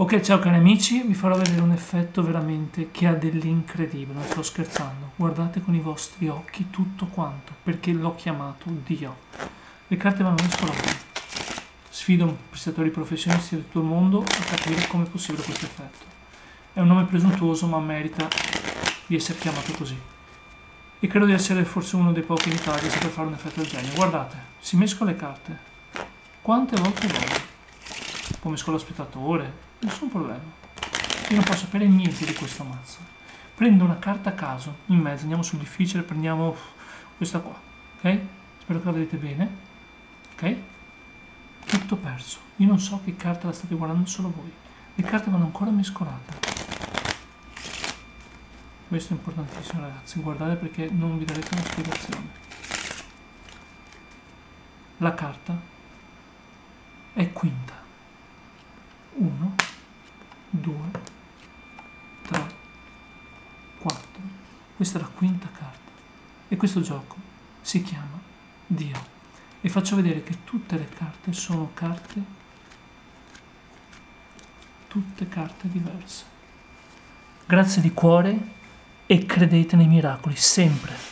Ok, ciao cari amici, vi farò vedere un effetto veramente che ha dell'incredibile, non sto scherzando. Guardate con i vostri occhi tutto quanto, perché l'ho chiamato Dio. Le carte vanno mescolate. Sfido prestatori professionisti di tutto il mondo a capire come è possibile questo effetto. È un nome presuntuoso, ma merita di essere chiamato così. E credo di essere forse uno dei pochi in Italia che saprà fare un effetto del genio. Guardate, si mescola le carte. Quante volte voglio. Può mescolare lo spettatore, nessun problema. Io non posso sapere niente di questo mazzo. Prendo una carta a caso, in mezzo, andiamo sul difficile, prendiamo questa qua, ok? Spero che la vedete bene, ok? Tutto perso. Io non so che carta la state guardando solo voi. Le carte vanno ancora mescolate. Questo è importantissimo ragazzi, guardate perché non vi darete una spiegazione. La carta è quinta. Questa è la quinta carta. E questo gioco si chiama Dio. E faccio vedere che tutte le carte sono carte, tutte carte diverse. Grazie di cuore e credete nei miracoli, sempre.